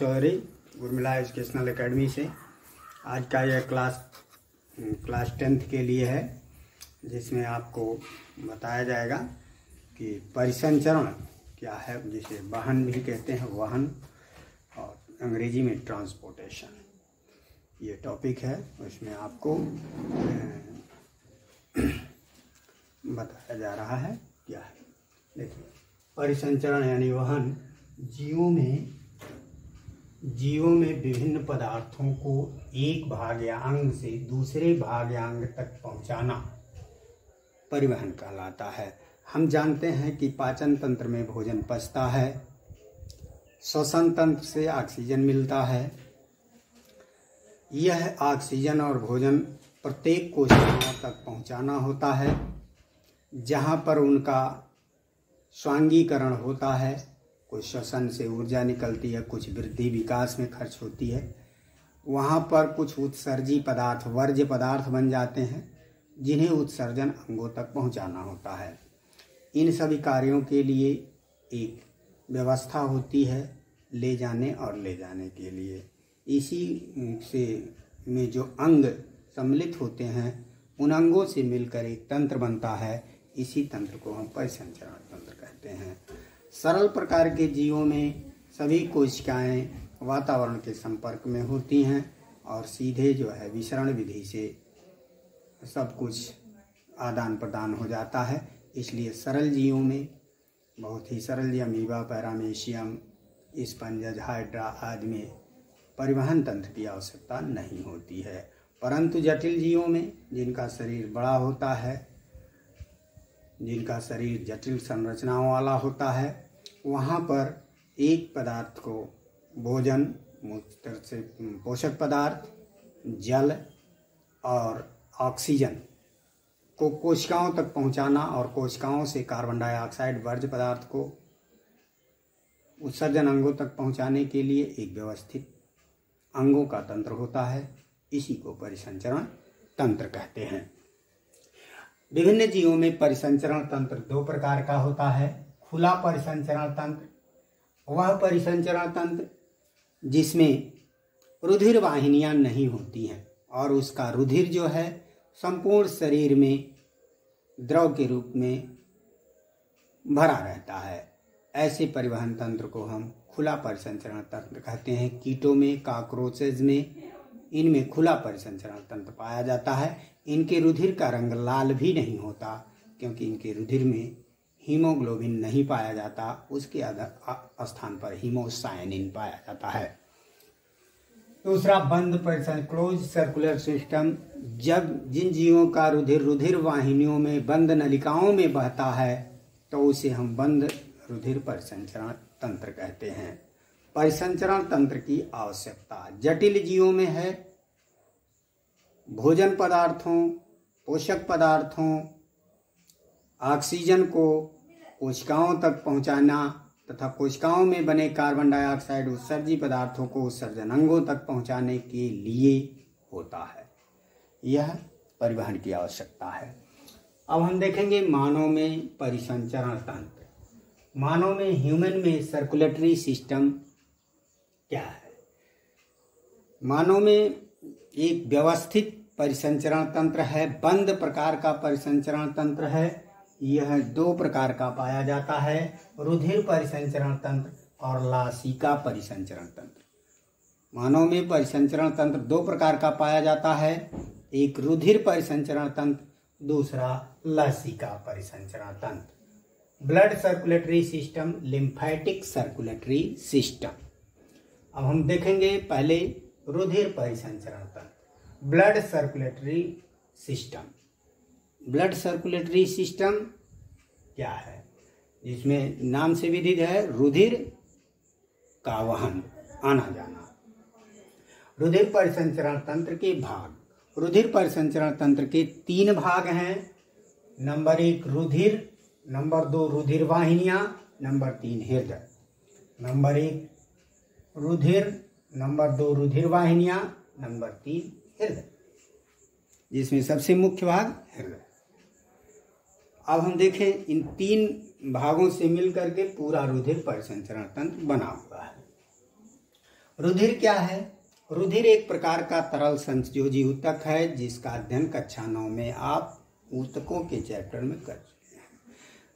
Chaudhary Urmila educational academy से। आज का यह क्लास क्लास टेंथ के लिए है, जिसमें आपको बताया जाएगा कि परिसंचरण क्या है, जिसे वाहन भी कहते हैं, वाहन और अंग्रेज़ी में ट्रांसपोर्टेशन। ये टॉपिक है, उसमें आपको बताया जा रहा है क्या है। देखिए, परिसंचरण यानी वाहन जीवों में जीवों में विभिन्न पदार्थों को एक भाग या अंग से दूसरे भाग या अंग तक पहुंचाना परिवहन कहलाता है। हम जानते हैं कि पाचन तंत्र में भोजन पचता है, श्वसन तंत्र से ऑक्सीजन मिलता है। यह ऑक्सीजन और भोजन प्रत्येक कोशिकाओं तक पहुंचाना होता है, जहाँ पर उनका स्वांगीकरण होता है। कुछ श्वसन से ऊर्जा निकलती है, कुछ वृद्धि विकास में खर्च होती है। वहाँ पर कुछ उत्सर्जी पदार्थ, वर्ज्य पदार्थ बन जाते हैं, जिन्हें उत्सर्जन अंगों तक पहुँचाना होता है। इन सभी कार्यों के लिए एक व्यवस्था होती है, ले जाने और ले जाने के लिए। इसी से में जो अंग सम्मिलित होते हैं, उन अंगों से मिलकर एक तंत्र बनता है। इसी तंत्र को हम परिसंचरण सरल प्रकार के जीवों में सभी कोशिकाएँ वातावरण के संपर्क में होती हैं और सीधे जो है विसरण विधि से सब कुछ आदान प्रदान हो जाता है। इसलिए सरल जीवों में, बहुत ही सरल अमीबा, पैरामेशियम स्पंजज हाइड्रा आदि में परिवहन तंत्र की आवश्यकता नहीं होती है। परंतु जटिल जीवों में जिनका शरीर बड़ा होता है जिनका शरीर जटिल संरचनाओं वाला होता है, वहाँ पर एक पदार्थ को भोजन मुख्य से पोषक पदार्थ, जल और ऑक्सीजन को कोशिकाओं तक पहुंचाना और कोशिकाओं से कार्बन डाइऑक्साइड वर्ज्य पदार्थ को उत्सर्जन अंगों तक पहुँचाने के लिए एक व्यवस्थित अंगों का तंत्र होता है। इसी को परिसंचरण तंत्र कहते हैं। विभिन्न जीवों में परिसंचरण तंत्र दो प्रकार का होता है। खुला परिसंचरण तंत्र, वह परिसंचरण तंत्र जिसमें रुधिर वाहिनियाँ नहीं होती हैं और उसका रुधिर जो है संपूर्ण शरीर में द्रव के रूप में भरा रहता है। ऐसे परिवहन तंत्र को हम खुला परिसंचरण तंत्र कहते हैं। कीटों में काकरोचेज में इनमें खुला परिसंचरण तंत्र पाया जाता है। इनके रुधिर का रंग लाल भी नहीं होता, क्योंकि इनके रुधिर में हीमोग्लोबिन नहीं पाया जाता। उसके स्थान पर हीमोसाइनिन पाया जाता है। दूसरा बंद परिसर क्लोज सर्कुलर सिस्टम जब जिन जीवों का रुधिर रुधिर वाहिनियों में बंद नलिकाओं में बहता है तो उसे हम बंद रुधिर परिसंचरण तंत्र कहते हैं। परिसंचरण तंत्र की आवश्यकता। जटिल जीवों में है। भोजन पदार्थों, पोषक पदार्थों, ऑक्सीजन को कोशिकाओं तक पहुंचाना तथा कोशिकाओं में बने कार्बन डाइऑक्साइड उत्सर्जी पदार्थों को उत्सर्जन अंगों तक पहुँचाने के लिए होता है। यह परिवहन की आवश्यकता है। अब हम देखेंगे मानव में परिसंचरण तंत्र। मानव में ह्यूमन में सर्कुलेटरी सिस्टम क्या है? मानव में एक व्यवस्थित परिसंचरण तंत्र है, बंद प्रकार का परिसंचरण तंत्र है। यह दो प्रकार का पाया जाता है, रुधिर परिसंचरण तंत्र और लासिका परिसंचरण तंत्र। मानव में परिसंचरण तंत्र दो प्रकार का पाया जाता है, एक रुधिर परिसंचरण तंत्र, दूसरा लसिका परिसंचरण तंत्र। Blood circulatory system, lymphatic circulatory system. अब हम देखेंगे पहले रुधिर परिसंचरण तंत्र blood circulatory system. Blood circulatory system क्या है? जिसमें नाम से विदित है, रुधिर का वहन, आना जाना। रुधिर परिसंचरण तंत्र के भाग। रुधिर परिसंचरण तंत्र के तीन भाग हैं। नंबर एक रुधिर, नंबर दो रुधिर वाहिनियाँ, नंबर तीन हृदय। नंबर एक रुधिर, नंबर दो रुधिर वाहिनियाँ, नंबर तीन हृदय। जिसमें सबसे मुख्य भाग हृदय। अब हम देखें, इन तीन भागों से मिलकर के पूरा रुधिर परिसंचरण तंत्र बना हुआ है। रुधिर क्या है? रुधिर एक प्रकार का तरल संयोजी ऊतक है, जिसका अध्ययन कक्षा नौ में आप ऊतकों के चैप्टर में कर चुके हैं।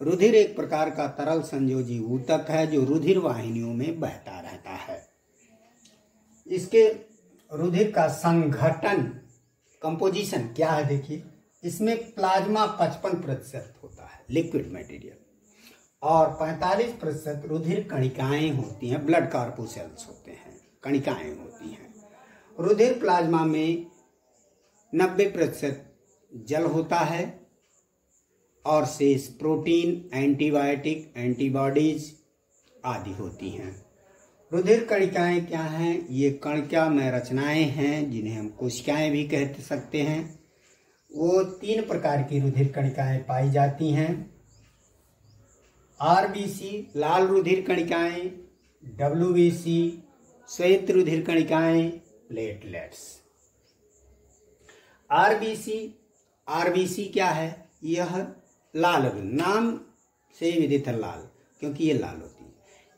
रुधिर एक प्रकार का तरल संयोजी ऊतक है, जो रुधिर वाहिनियों में बहता इसके रुधिर का संघटन कंपोजिशन क्या है देखिए? इसमें प्लाज्मा 55 प्रतिशत होता है लिक्विड मटेरियल और 45 प्रतिशत रुधिर कणिकाएँ होती हैं ब्लड कार्पोसेल्स होते हैं, कणिकाएँ होती हैं। रुधिर प्लाज्मा में 90 प्रतिशत जल होता है और शेष प्रोटीन एंटीबायोटिक एंटीबॉडीज आदि होती हैं। रुधिर कणिकाएँ क्या हैं? ये कणिका में रचनाएँ हैं जिन्हें हम कोशिकाएँ भी कह सकते हैं। वो तीन प्रकार की रुधिर कणिकाएँ पाई जाती हैं। आरबीसी लाल रुधिर कणिकाएँ डब्ल्यूबीसी श्वेत रुधिर कणिकाएँ प्लेटलेट्स। आरबीसी आरबीसी क्या है? यह लाल नाम से विदित है लाल, क्योंकि ये लाल होती है।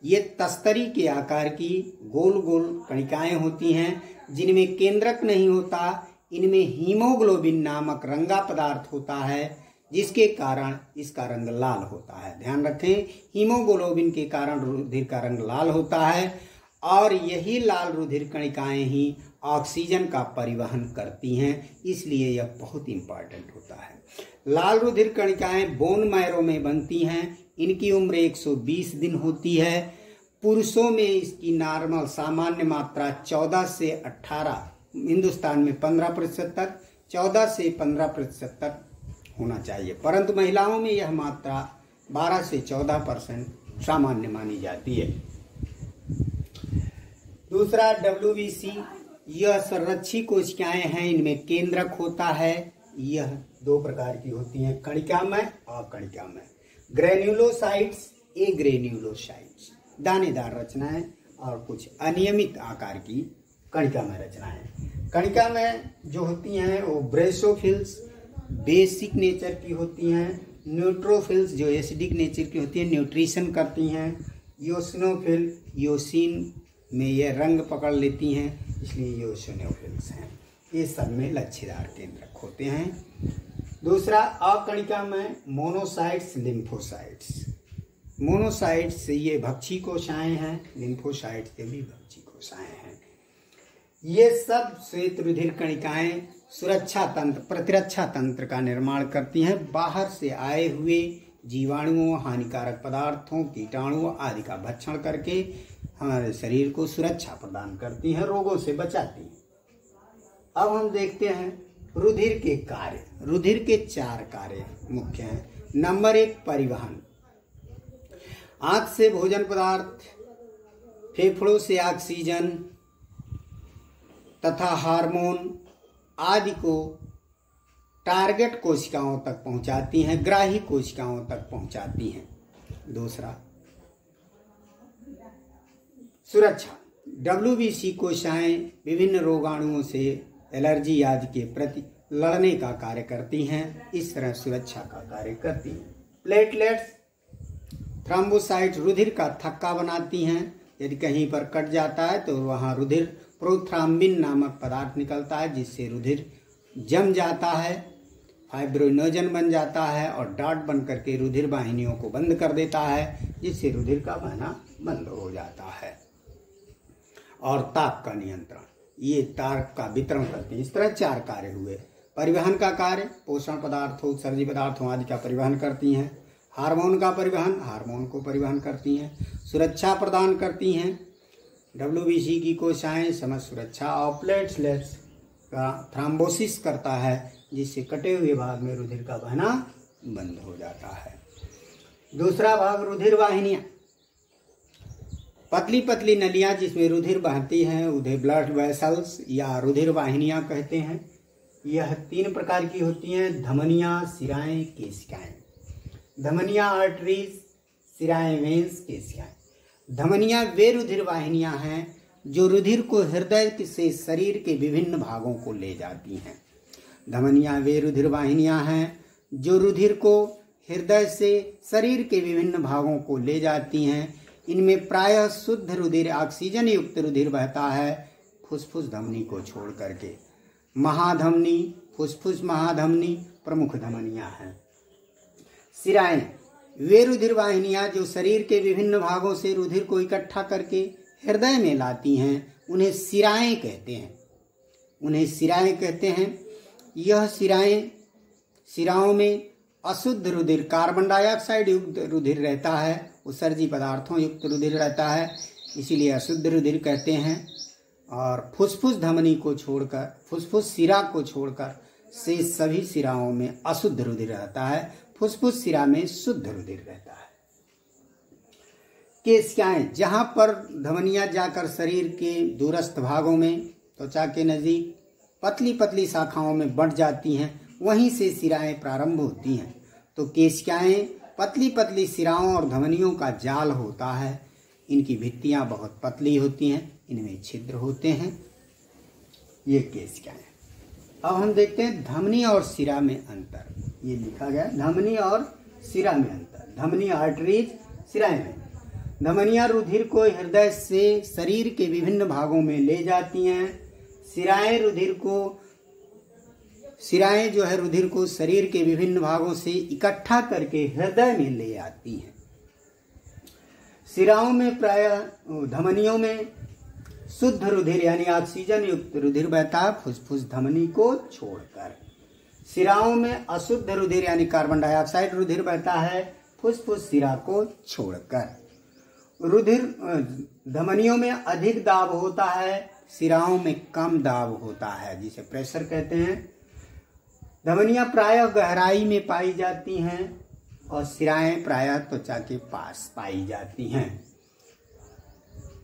ये तस्तरी के आकार की गोल गोल कणिकाएँ होती हैं, जिनमें केंद्रक नहीं होता, इनमें हीमोग्लोबिन नामक रंगा पदार्थ होता है, जिसके कारण इसका रंग लाल होता है। ध्यान रखें, हीमोग्लोबिन के कारण रुधिर का रंग लाल होता है, और यही लाल रुधिर कणिकाएँ ही ऑक्सीजन का परिवहन करती हैं, इसलिए यह बहुत इंपॉर्टेंट होता है। लाल रुधिर कणिकाएँ बोन मैरो में बनती हैं, इनकी उम्र 120 दिन होती है पुरुषों में इसकी नॉर्मल सामान्य मात्रा 14 से 18 हिंदुस्तान में 15 प्रतिशत तक 14 से 15 प्रतिशत तक होना चाहिए। परंतु महिलाओं में यह मात्रा 12 से 14 परसेंट सामान्य मानी जाती है। दूसरा डब्ल्यूबीसी यह संरक्षी कोशिकाएँ हैं, इनमें केंद्रक होता है। यह दो प्रकार की होती हैं, कणिकामय और कणिकामय ग्रेन्यूलोसाइट्स, ए ग्रेन्यूलोसाइट्स। दानेदार रचनाएँ और कुछ अनियमित आकार की कणिका में रचनाएँ कणिका में जो होती हैं वो ब्रेसोफिल्स, बेसिक नेचर की होती हैं, न्यूट्रोफिल्स जो एसिडिक नेचर की होती हैं, न्यूट्रिशन करती हैं, योसिनोफिल, योसिन में ये रंग पकड़ लेती हैं, इसलिए योसिनोफिल्स हैं। ये सब में लच्छेदार केंद्रक होते हैं। दूसरा अकणिका में मोनोसाइट्स, लिम्फोसाइट्स। मोनोसाइट्स ये भक्षी कोशाएँ हैं लिम्फोसाइट्स ये भी भक्षी कोशाएँ हैं। ये सब श्वेत रुधिर कणिकाएँ सुरक्षा तंत्र, प्रतिरक्षा तंत्र का निर्माण करती हैं। बाहर से आए हुए जीवाणुओं, हानिकारक पदार्थों, कीटाणुओं आदि का भक्षण करके हमारे शरीर को सुरक्षा प्रदान करती हैं, रोगों से बचाती हैं। अब हम देखते हैं रुधिर के कार्य। रुधिर के चार कार्य मुख्य हैं। नंबर एक, परिवहन। आँख से भोजन पदार्थ, फेफड़ों से ऑक्सीजन, तथा हार्मोन आदि को टारगेट कोशिकाओं तक पहुंचाती हैं, ग्राही कोशिकाओं तक पहुंचाती हैं। दूसरा, सुरक्षा। डब्ल्यू बी सी कोशिकाएँ विभिन्न रोगाणुओं से एलर्जी आदि के प्रति लड़ने का कार्य करती हैं, इस तरह सुरक्षा का कार्य करती हैं। प्लेटलेट्स थ्राम्बोसाइट रुधिर का थक्का बनाती हैं। यदि कहीं पर कट जाता है तो वहाँ रुधिर प्रोथ्राम्बिन नामक पदार्थ निकलता है, जिससे रुधिर जम जाता है फाइब्रोनोजन बन जाता है और डाट बन करके रुधिर वाहिनियों को बंद कर देता है, जिससे रुधिर का बहना बंद हो जाता है। और ताप का नियंत्रण। ये तार का वितरण करते हैं। इस तरह चार कार्य हुए। परिवहन का कार्य, पोषण पदार्थों सर्जी पदार्थों आदि का परिवहन करती हैं। हार्मोन का परिवहन, हार्मोन को परिवहन करती हैं, सुरक्षा प्रदान करती हैं। डब्ल्यू की कोशाएँ समझ सुरक्षा और का थ्राम्बोसिस करता है, जिससे कटे हुए भाग में रुधिर का बहना बंद हो जाता है। दूसरा भाग, रुधिर वाहिनियाँ। पतली पतली नलियाँ जिसमें रुधिर बहती हैं, उन्हें ब्लड वेसल्स या रुधिर वाहिनियाँ कहते हैं। यह तीन प्रकार की होती हैं, धमनियाँ, सिराएँ, केशिकाएँ। धमनियाँ आर्टरीज सिराएँ वेंस केशिकाएँ धमनियाँ वे रुधिर वाहिनियाँ हैं, जो रुधिर को हृदय से शरीर के विभिन्न भागों को ले जाती हैं। धमनिया वे रुधिर वाहिनियाँ हैं, जो रुधिर को हृदय से शरीर के विभिन्न भागों को ले जाती हैं। इनमें प्रायः शुद्ध रुधिर ऑक्सीजन युक्त रुधिर बहता है, फुसफुस धमनी को छोड़ करके। महाधमनी, फुसफुस महाधमनी प्रमुख धमनियाँ हैं। सिराएँ। वे रुधिर वाहिनियाँ जो शरीर के विभिन्न भागों से रुधिर को इकट्ठा करके हृदय में लाती हैं, उन्हें सिराएँ कहते हैं। उन्हें सिराएँ कहते हैं। यह सिराएँ सिराओं में अशुद्ध रुधिर, कार्बन डाइऑक्साइड युक्त रुधिर रहता है, उत्सर्जी पदार्थों युक्त रुधिर रहता है, इसीलिए अशुद्ध रुधिर कहते हैं। और फुसफुस धमनी को छोड़कर, फुसफुस सिरा को छोड़कर से सभी सिराओं में अशुद्ध रुधिर रहता है। फुसफुस सिरा में शुद्ध रुधिर रहता है। केशिकाएँ जहाँ पर धमनियाँ जाकर शरीर के दूरस्थ भागों में, त्वचा के नज़दीक पतली पतली शाखाओं में बढ़ जाती हैं, वहीं से सिराएँ प्रारंभ होती हैं। तो केशिकाएँ पतली पतली सिराओं और धमनियों का जाल होता है। इनकी भित्तियाँ बहुत पतली होती हैं, इनमें छिद्र होते हैं। ये केशिकाएँ अब हम देखते हैं धमनी और सिरा में अंतर। ये लिखा गया, धमनी और सिरा में अंतर। धमनी आर्टरीज सिरा में धमनिया रुधिर को हृदय से शरीर के विभिन्न भागों में ले जाती हैं। सिराएँ रुधिर को, सिराएँ जो है रुधिर को शरीर के विभिन्न भागों से इकट्ठा करके हृदय में ले आती हैं। सिराओं में प्राय, धमनियों में शुद्ध रुधिर यानी ऑक्सीजन युक्त रुधिर बहता फुसफुस धमनी को छोड़कर। सिराओं में अशुद्ध रुधिर यानी कार्बन डाइऑक्साइड रुधिर बहता है, फुसफुस सिरा को छोड़कर। रुधिर धमनियों में अधिक दाब होता है, सिराओं में कम दाब होता है, जिसे प्रेशर कहते हैं। धमनियाँ प्रायः गहराई में पाई जाती हैं और सिराएँ प्रायः त्वचा के पास पाई जाती हैं।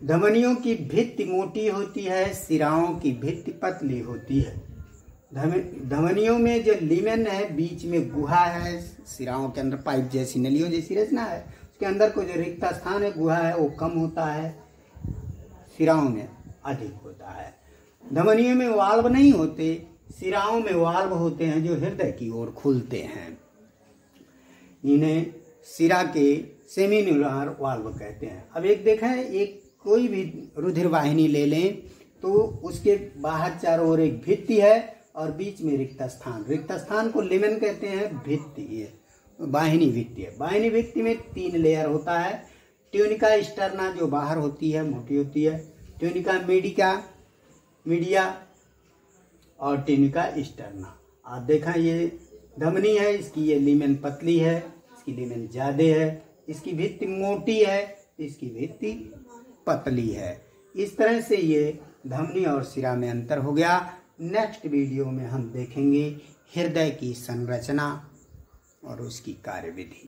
धमनियों की भित्ति मोटी होती है, सिराओं की भित्ति पतली होती है। धमनियों में जो लीमेन है, बीच में गुहा है सिराओं के अंदर पाइप जैसी नलियों जैसी रचना है। उसके अंदर को जो रिक्त स्थान है, गुहा है, वो कम होता है सिराओं में अधिक होता है। धमनियों में वाल्व नहीं होते सिराओं में वाल्व होते हैं जो हृदय की ओर खुलते हैं। इन्हें सिरा के सेमिनुलर वाल्व कहते हैं। अब एक देखें, एक कोई भी रुधिर वाहिनी ले लें तो उसके बाहर चारों ओर एक भित्ति है और बीच में रिक्त स्थान रिक्त स्थान को लिमेन कहते हैं भित्ति। ये वाहिनी भित्ति वाहिनी भित्ति में तीन लेयर होता है। ट्यूनिका स्टर्ना जो बाहर होती है, मोटी होती है। ट्यूनिका मीडिका, मीडिया और ट्यूनिका स्टर्ना। आप देखा ये धमनी है, इसकी ये लीमेन पतली है, इसकी लीमेन ज़्यादा है, इसकी भित्ति मोटी है, इसकी भित्ति पतली है। इस तरह से ये धमनी और सिरा में अंतर हो गया। नेक्स्ट वीडियो में हम देखेंगे हृदय की संरचना और उसकी कार्यविधि।